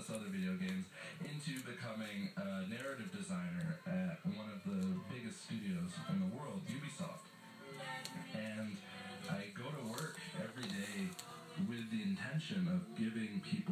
countless other video games into becoming a narrative designer at one of the biggest studios in the world, Ubisoft. And I go to work every day with the intention of giving people